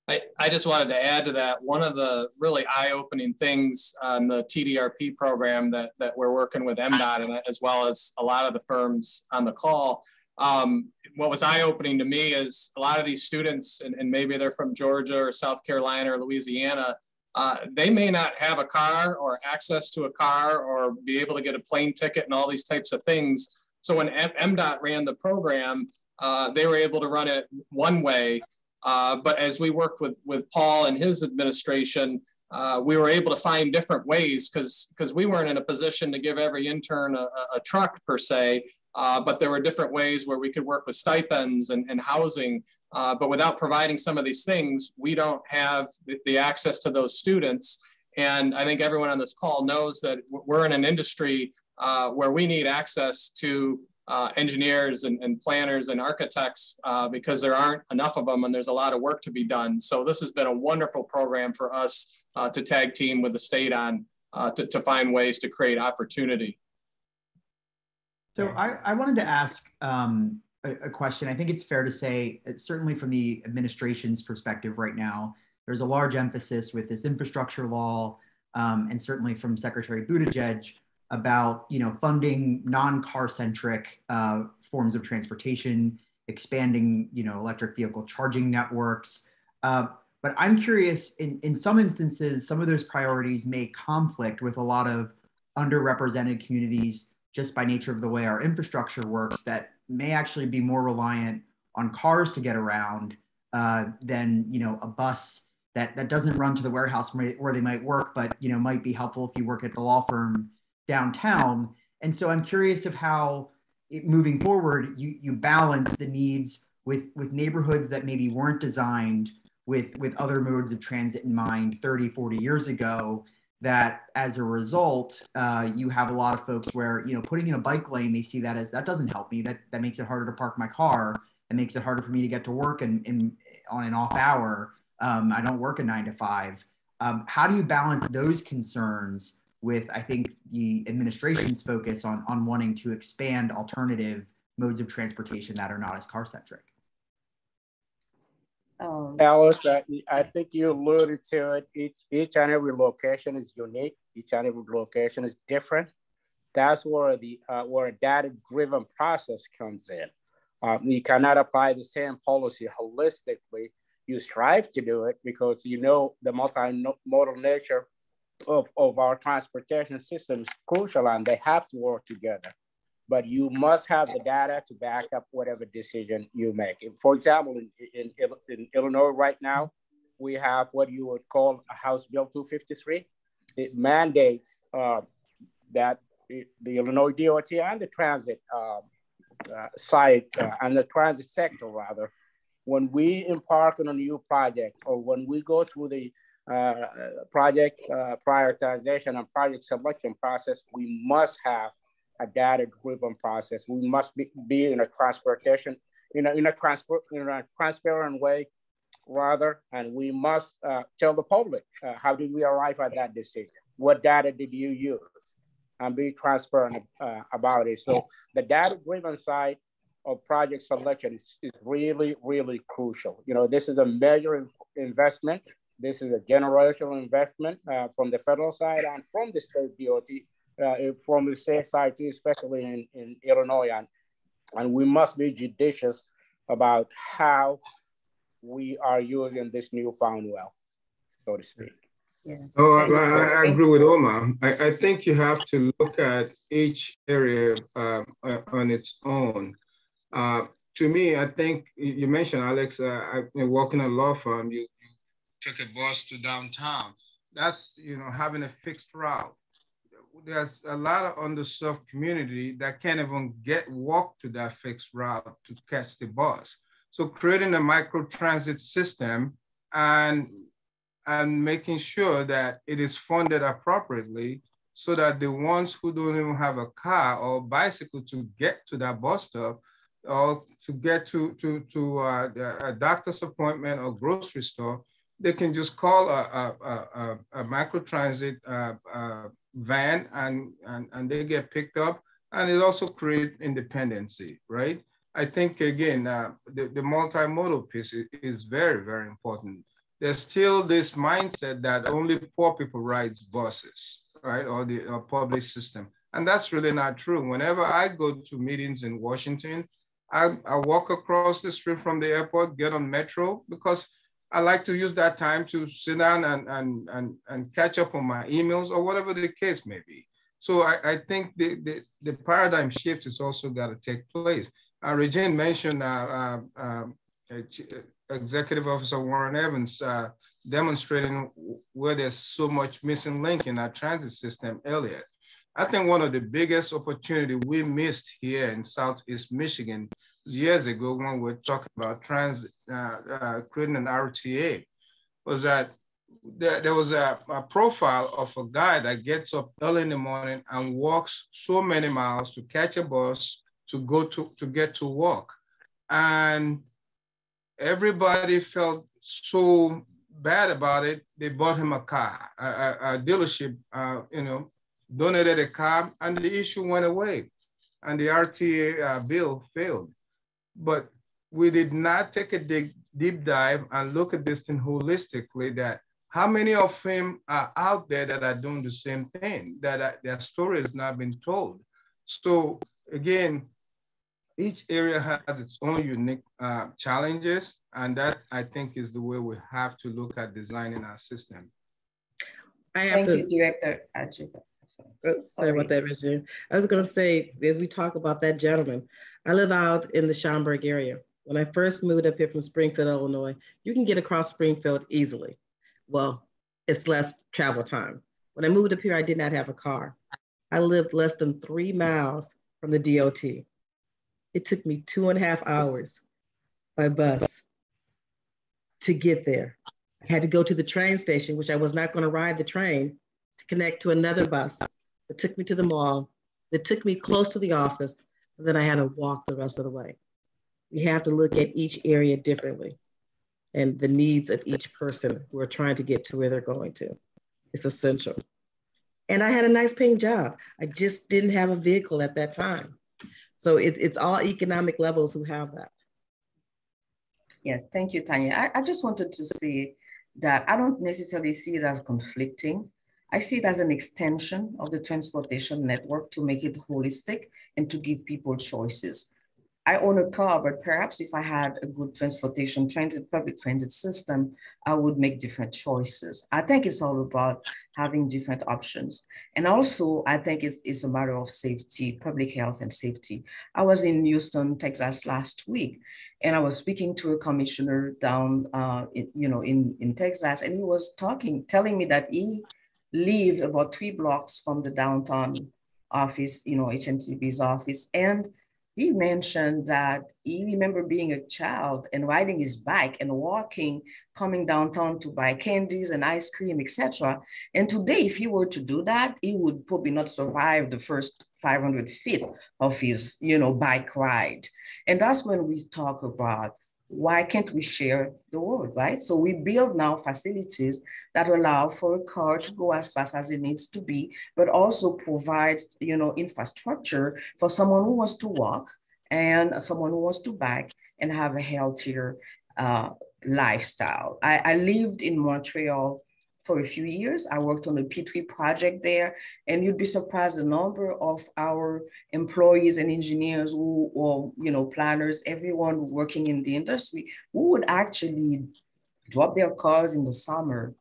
I, I just wanted to add to that. One of the really eye-opening things on the TDRP program that, that we're working with MDOT and as well as a lot of the firms on the call, um, what was eye-opening to me is a lot of these students, and, and, maybe they're from Georgia or South Carolina or Louisiana, uh, they may not have a car or access to a car or be able to get a plane ticket and all these types of things. So when MDOT ran the program, uh, they were able to run it one way uh, but as we worked with, with Paul and his administration, uh, we were able to find different ways because because we weren't in a position to give every intern a, a truck per se, uh, but there were different ways where we could work with stipends and, and housing. Uh, but without providing some of these things, we don't have the, the access to those students. And I think everyone on this call knows that we're in an industry uh, where we need access to uh, engineers and, and, planners and architects uh, because there aren't enough of them and there's a lot of work to be done. So this has been a wonderful program for us uh, to tag team with the state on uh, to, to, find ways to create opportunity. So I, I wanted to ask um, a, a, question. I think it's fair to say, certainly from the administration's perspective right now, there's a large emphasis with this infrastructure law um, and certainly from Secretary Buttigieg about you know funding non-car centric uh, forms of transportation, expanding you know electric vehicle charging networks. Uh, but I'm curious, in, in some instances, some of those priorities may conflict with a lot of underrepresented communities just by nature of the way our infrastructure works that may actually be more reliant on cars to get around uh, than you know a bus that, that doesn't run to the warehouse where they might work, but you know might be helpful if you work at the law firm downtown. And so I'm curious of how it, moving forward, you, you balance the needs with, with neighborhoods that maybe weren't designed with, with other modes of transit in mind 30, 40 years ago that as a result, uh, you have a lot of folks where, you know, putting in a bike lane, they see that as that doesn't help me. That, that makes it harder to park my car. It makes it harder for me to get to work and, and on an off hour. Um, I don't work a nine to five. Um, how do you balance those concerns with I think the administration's focus on on wanting to expand alternative modes of transportation that are not as car centric. Um, Alex, I, I, think you alluded to it. Each each and every location is unique. Each and every location is different. That's where the uh, where a data-driven process comes in. Um, you cannot apply the same policy holistically. You strive to do it because you know the multimodal nature of, of our transportation system is crucial and they have to work together. But you must have the data to back up whatever decision you make. For example, in, in, in Illinois right now, we have what you would call a House Bill 253. It mandates uh, that the Illinois DOT and the transit uh, uh, side uh, and the transit sector rather, when we embark on a new project or when we go through the uh, project uh, prioritization and project selection process, we must have a data-driven process. We must be, be in a transportation, you know, in a transport, in a transparent way, rather, and we must uh, tell the public uh, how did we arrive at that decision? What data did you use? and be transparent uh, about it. So the data-driven side of project selection is, is really, really crucial. You know, this is a major investment. This is a generational investment uh, from the federal side and from the state DOT, uh, from the state side too, especially in, in Illinois. And, and we must be judicious about how we are using this newfound wealth, so to speak. Yes. Oh, I, I, agree with Omer. I, I, think you have to look at each area uh, uh, on its own. Uh, to me, I think you mentioned, Alex, uh, I've been working a law firm. You, took a bus to downtown. That's, you know, having a fixed route. There's a lot of underserved community that can't even get walk to that fixed route to catch the bus. So creating a micro transit system and and making sure that it is funded appropriately so that the ones who don't even have a car or bicycle to get to that bus stop or to get to, to, to uh, a doctor's appointment or grocery store, they can just call a, a, a, a micro transit uh, uh, van and, and, and they get picked up and it also creates independency, right? I think again, uh, the, the multimodal piece is, is very, very important there's still this mindset that only poor people ride buses, right? Or the or public system. And that's really not true. Whenever I go to meetings in Washington, I, I walk across the street from the airport, get on metro because I like to use that time to sit down and, and, and, and catch up on my emails or whatever the case may be. So I, I think the, the, the paradigm shift is also got to take place. Uh, Regine mentioned uh, uh, um, Executive Officer Warren Evans uh, demonstrating where there's so much missing link in our transit system earlier. I think one of the biggest opportunity we missed here in Southeast Michigan years ago when we were talking about transit, uh, uh, creating an RTA, was that there, there was a, a, profile of a guy that gets up early in the morning and walks so many miles to catch a bus to go to, to get to work. And everybody felt so bad about it. They bought him a car, a, a, a dealership, uh, you know, donated a car, and the issue went away, and the RTA uh, bill failed. But we did not take a deep, deep dive and look at this thing holistically. That how many of them are out there that are doing the same thing, that are, their story has not been told. So again, each area has its own unique uh, challenges, and that I think is the way we have to look at designing our system. I have Thank to, you, Director Sorry. Oh, sorry about that, Regine. I was going to say, as we talk about that gentleman, I live out in the Schaumburg area. When I first moved up here from Springfield, Illinois, you can get across Springfield easily. Well, it's less travel time. When I moved up here, I did not have a car. I lived less than three miles from the DOT. It took me two and a half hours by bus to get there. I had to go to the train station, which I was not going to ride the train to connect to another bus that took me to the mall, that took me close to the office, and then I had to walk the rest of the way. We have to look at each area differently and the needs of each person who are trying to get to where they're going to. It's essential. And I had a nice paying job. I just didn't have a vehicle at that time. So it, it's all economic levels who have that. Yes, thank you, Tanya. I, I just wanted to say that I don't necessarily see it as conflicting. I see it as an extension of the transportation network to make it holistic and to give people choices. I own a car, but perhaps if I had a good transportation, transit, public transit system, I would make different choices. I think it's all about having different options. And also, I think it's, it's a matter of safety, public health and safety. I was in Houston, Texas last week, and I was speaking to a commissioner down, uh, in, you know, in, in Texas, and he was talking, telling me that he lived about three blocks from the downtown office, you know, HNTB's office, and he mentioned that he remember being a child and riding his bike and walking, coming downtown to buy candies and ice cream, etc. And today, if he were to do that, he would probably not survive the first 500 feet of his, you know, bike ride. And that's when we talk about why can't we share the world, right? So we build now facilities that allow for a car to go as fast as it needs to be, but also provides, you know, infrastructure for someone who wants to walk and someone who wants to bike and have a healthier uh, lifestyle. I, I lived in Montreal for a few years. I worked on a P3 project there, and you'd be surprised the number of our employees and engineers who, or you know, planners, everyone working in the industry, who would actually drop their cars in the summer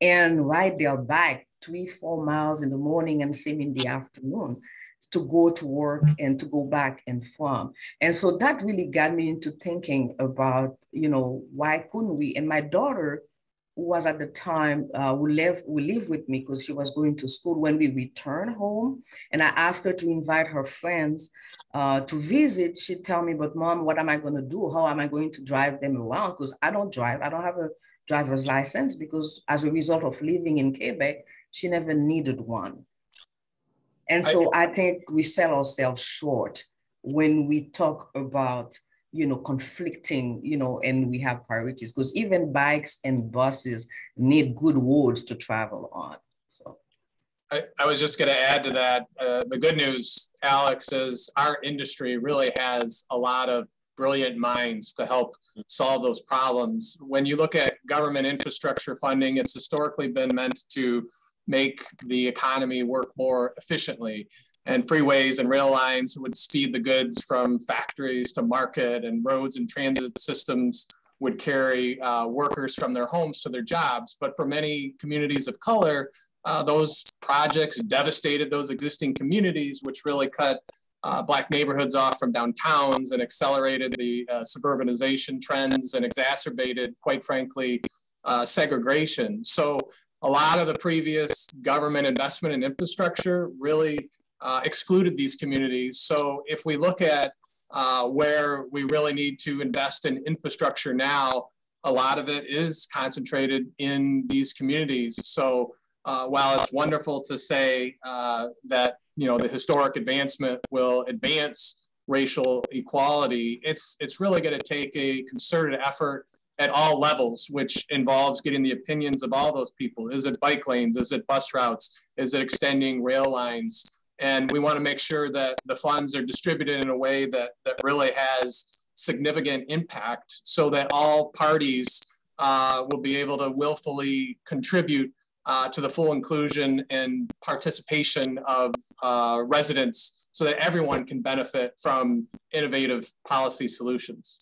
and ride their bike three, four miles in the morning and same in the afternoon to go to work and to go back and from. And so that really got me into thinking about, you know, why couldn't we? And my daughter who was at the time uh, who live who live with me because she was going to school when we returned home. And i asked her to invite her friends uh, to visit. She'd tell me but mom what am i going to do? How am i going to drive them around? Because i don't drive. I don't have a driver's license because as a result of living in quebec she never needed one. And so I, I think we sell ourselves short when we talk about you know, conflicting, you know, and we have priorities because even bikes and buses need good roads to travel on. So. I, I was just going to add to that. Uh, the good news, Alex, is our industry really has a lot of brilliant minds to help solve those problems. When you look at government infrastructure funding, it's historically been meant to make the economy work more efficiently and freeways and rail lines would speed the goods from factories to market and roads and transit systems would carry uh, workers from their homes to their jobs. But for many communities of color, uh, those projects devastated those existing communities, which really cut uh, Black neighborhoods off from downtowns and accelerated the uh, suburbanization trends and exacerbated, quite frankly, uh, segregation. So a lot of the previous government investment in infrastructure really uh, excluded these communities. So if we look at uh, where we really need to invest in infrastructure now, a lot of it is concentrated in these communities. So uh, while it's wonderful to say uh, that you know the historic advancement will advance racial equality, it's it's really going to take a concerted effort at all levels, which involves getting the opinions of all those people. Is it bike lanes? Is it bus routes? Is it extending rail lines? And we want to make sure that the funds are distributed in a way that, that really has significant impact so that all parties uh, will be able to willfully contribute uh, to the full inclusion and participation of uh, residents so that everyone can benefit from innovative policy solutions.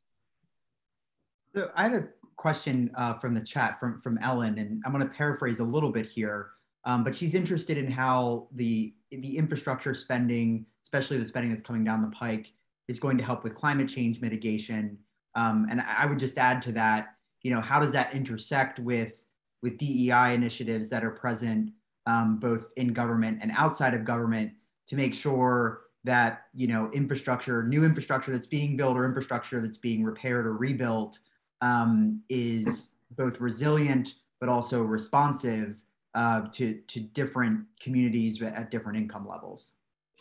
So I had a question uh, from the chat from, from Ellen, and I'm going to paraphrase a little bit here. Um, but she's interested in how the the infrastructure spending, especially the spending that's coming down the pike, is going to help with climate change mitigation. Um, and I would just add to that, you know, how does that intersect with with DEI initiatives that are present um, both in government and outside of government to make sure that you know infrastructure, new infrastructure that's being built or infrastructure that's being repaired or rebuilt um, is both resilient but also responsive uh, to, to different communities at different income levels?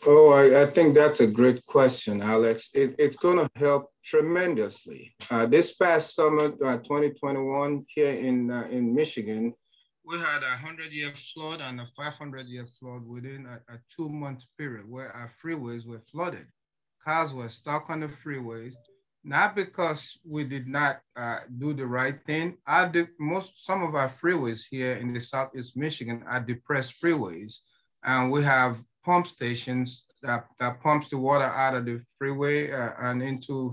Oh, I, I think that's a great question, Alex. It, it's going to help tremendously. Uh, this past summer, uh, 2021, here in, uh, in Michigan, we had a 100 year flood and a 500 year flood within a, a two month period where our freeways were flooded. Cars were stuck on the freeways not because we did not uh, do the right thing. I did most some of our freeways here in the southeast Michigan are depressed freeways, and we have pump stations that, that pumps the water out of the freeway uh, and into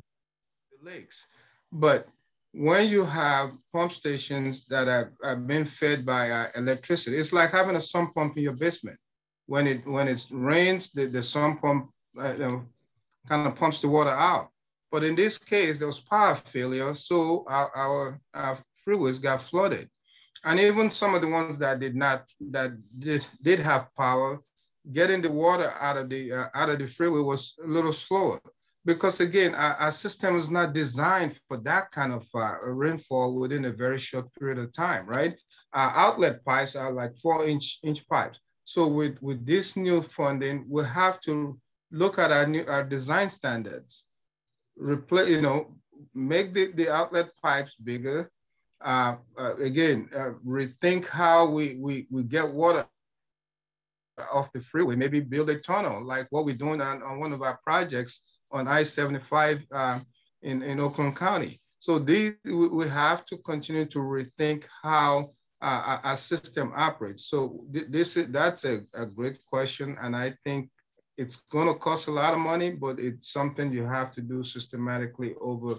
the lakes. But when you have pump stations that have, have been fed by uh, electricity, it's like having a sump pump in your basement. When it when it rains, the, the sump pump uh, kind of pumps the water out but in this case, there was power failure, so our, our, our freeways got flooded. And even some of the ones that did not, that did, did have power, getting the water out of the, uh, out of the freeway was a little slower. Because again, our, our system is not designed for that kind of uh, rainfall within a very short period of time, right? Our outlet pipes are like four inch, inch pipes. So with, with this new funding, we have to look at our new our design standards replace, you know, make the, the outlet pipes bigger. Uh, uh, again, uh, rethink how we, we, we get water off the freeway, maybe build a tunnel like what we're doing on, on one of our projects on I-75 uh, in, in Oakland County. So these, we have to continue to rethink how uh, our system operates. So this is, that's a, a great question. And I think it's going to cost a lot of money, but it's something you have to do systematically over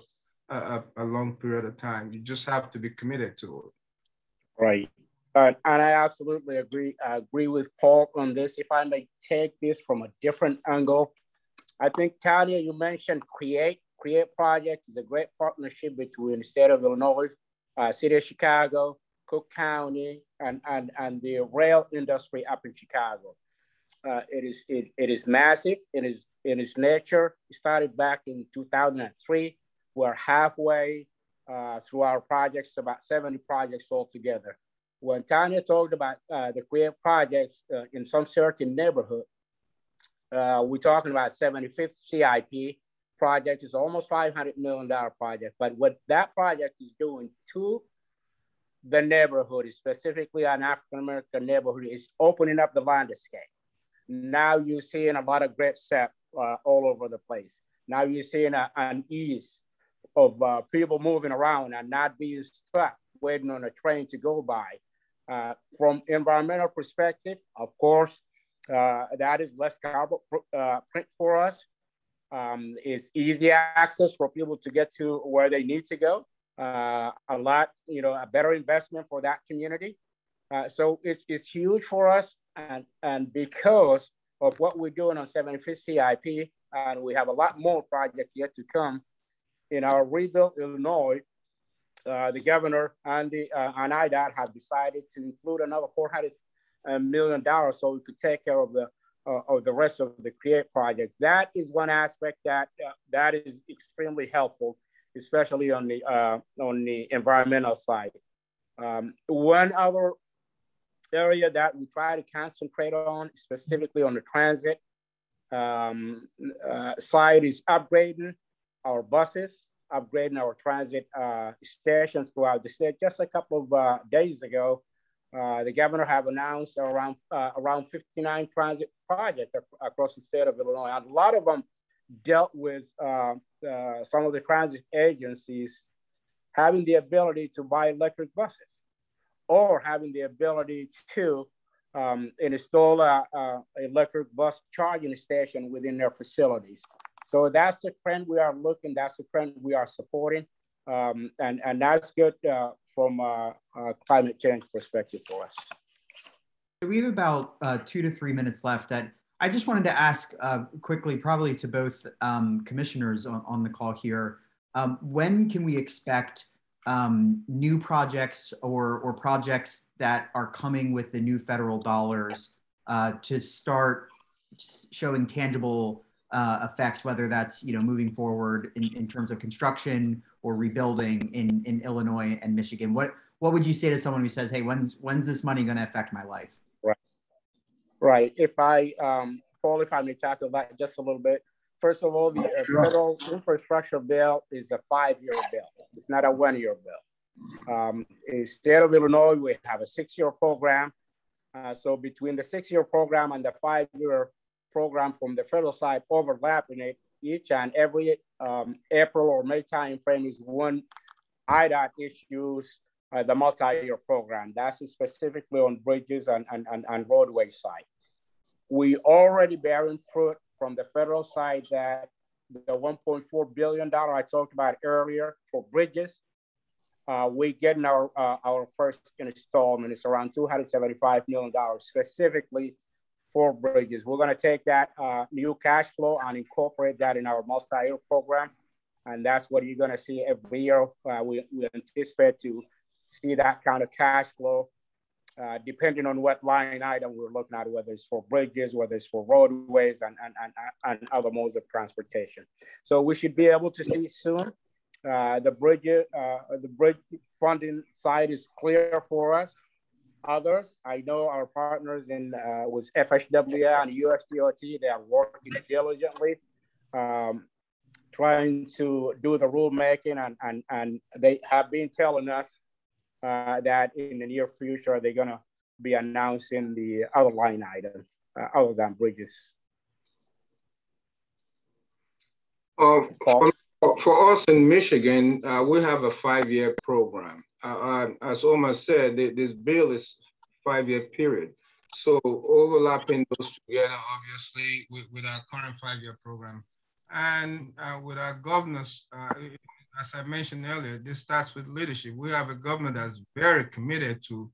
a, a, long period of time. You just have to be committed to it. Right. Uh, and I absolutely agree. I agree with Paul on this. If I may take this from a different angle, I think Tanya, you mentioned create. Create project is a great partnership between the state of Illinois, uh, city of Chicago, Cook County, and, and, and the rail industry up in Chicago. Uh, it is it, it is massive. It is in its nature. It started back in 2003. We're halfway uh, through our projects, about 70 projects altogether. When Tanya talked about uh, the create projects uh, in some certain neighborhood, uh, we're talking about 75th CIP project is almost $500 million project. But what that project is doing to the neighborhood, specifically an African American neighborhood, is opening up the landscape. Now you're seeing a lot of great step uh, all over the place. Now you're seeing a, an ease of uh, people moving around and not being stuck waiting on a train to go by. Uh, from environmental perspective, of course, uh, that is less carbon uh, print for us. Um, it's easy access for people to get to where they need to go. Uh, a lot, you know, a better investment for that community. Uh, so it's, it's huge for us. And, and because of what we're doing on 75th CIP, and we have a lot more projects yet to come in our rebuild Illinois, uh, the governor and the uh, and IDOT have decided to include another 400 uh, million dollars so we could take care of the uh, of the rest of the create project. That is one aspect that uh, that is extremely helpful, especially on the uh, on the environmental side. Um, one other area that we try to concentrate on, specifically on the transit um, uh, side, is upgrading our buses, upgrading our transit uh, stations throughout the state. Just a couple of uh, days ago, uh, the governor have announced around uh, around 59 transit projects across the state of Illinois. A lot of them dealt with uh, some of the transit agencies having the ability to buy electric buses or having the ability to um, install a, a, electric bus charging station within their facilities. So that's the trend we are looking, that's the trend we are supporting. Um, and, and that's good uh, from a, a, climate change perspective for us. We have about uh, two to three minutes left. I, I just wanted to ask uh, quickly, probably to both um, commissioners on, on, the call here, um, when can we expect um, new projects or, or projects that are coming with the new federal dollars uh, to start showing tangible uh, effects, whether that's you know moving forward in, in terms of construction or rebuilding in, in Illinois and Michigan? What what would you say to someone who says, "Hey, when's when's this money going to affect my life?" Right, right. If I, um, if I may tackle that just a little bit. First of all, the uh, federal infrastructure bill is a five-year bill. It's not a one-year bill. Um, in state of Illinois, we have a six-year program. Uh, so between the six-year program and the five-year program from the federal side overlapping it, each and every um, April or May timeframe is one IDOT issues uh, the multi-year program. That's specifically on bridges and, and, and, and roadway side. We already bearing fruit from the federal side that the $1.4 billion I talked about earlier for bridges, uh, we getting our, uh, our first installment. It's around $275 million specifically for bridges. We're going to take that uh, new cash flow and incorporate that in our multi-year program. And that's what you're going to see every year. Uh, we, we anticipate to see that kind of cash flow, uh, depending on what line item we're looking at, whether it's for bridges, whether it's for roadways and, and, and, and other modes of transportation. So we should be able to see soon. Uh, the bridge, uh, the bridge funding side is clear for us others. I know our partners in uh, with FHWA and USDOT, they are working diligently, um, trying to do the rulemaking and, and, and they have been telling us uh, that in the near future, they're gonna be announcing the other line items uh, other than bridges. Uh, for, for us in Michigan, uh, we have a five-year program. Uh, uh, as Omer said, this bill is five-year period. So overlapping those together, obviously, with, with our current five-year program. And uh, with our governors, uh, as I mentioned earlier, this starts with leadership. We have a governor that's very committed to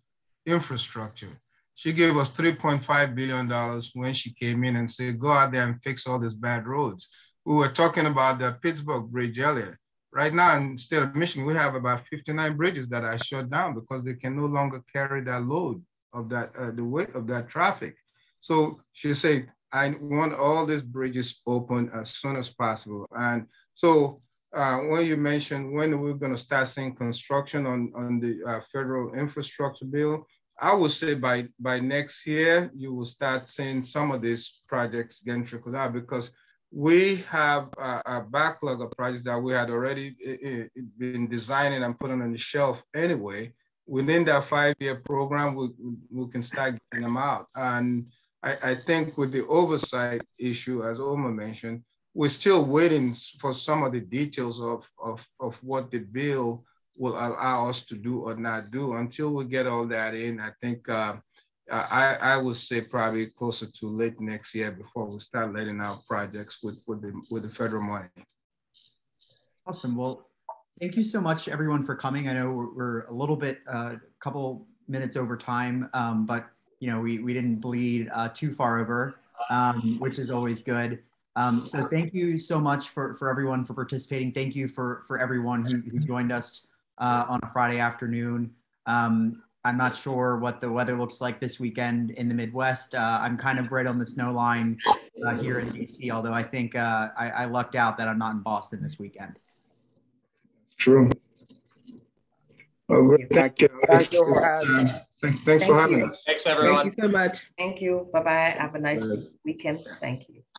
infrastructure. She gave us $3.5 billion when she came in and said, go out there and fix all these bad roads. We were talking about the Pittsburgh Bridge earlier. Right now in state of Michigan, we have about 59 bridges that are shut down because they can no longer carry that load of that, uh, the weight of that traffic. So she said, I want all these bridges open as soon as possible. And so uh, when you mentioned when we're going to start seeing construction on, on the uh, federal infrastructure bill, I would say by, by next year, you will start seeing some of these projects getting trickled out because we have a, a backlog of projects that we had already uh, uh, been designing and putting on the shelf anyway. Within that five-year program, we, we can start getting them out. And I, I think with the oversight issue, as Omer mentioned, we're still waiting for some of the details of, of, of what the bill will allow us to do or not do. Until we get all that in, I think uh, I, I would say probably closer to late next year before we start letting out projects with, with, the, with the federal money. Awesome. Well, thank you so much, everyone, for coming. I know we're, we're a little bit, a uh, couple minutes over time, um, but you know, we, we didn't bleed uh, too far over, um, which is always good. Um, so thank you so much for, for everyone for participating. Thank you for, for everyone who, who joined us uh, on a Friday afternoon. Um, I'm not sure what the weather looks like this weekend in the Midwest. Uh, I'm kind of right on the snow line uh, here in DC, although I think uh, I, I lucked out that I'm not in Boston this weekend. True. Thank you. Thank you for having us. Thanks, thanks for having us. Thanks, everyone. Thank you so much. Thank you. Bye bye. Have a nice weekend. Thank you.